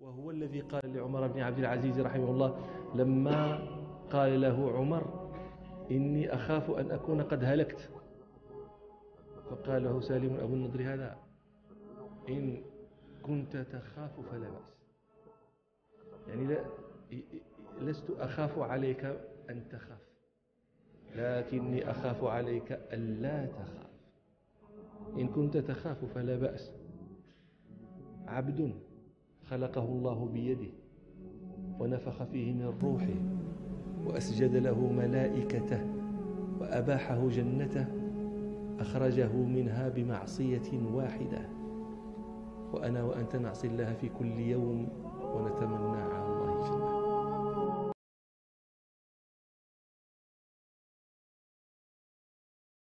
وهو الذي قال لعمر بن عبد العزيز رحمه الله لما قال له عمر إني أخاف أن أكون قد هلكت. فقال له سالم أبو النضر هذا إن كنت تخاف فلا بأس. يعني لا لست أخاف عليك أن تخاف لكني أخاف عليك ألا تخاف. إن كنت تخاف فلا بأس. عبد خلقه الله بيده ونفخ فيه من روحه وأسجد له ملائكته وأباحه جنته أخرجه منها بمعصية واحدة. وأنا وأنت نعصي الله في كل يوم ونتمنى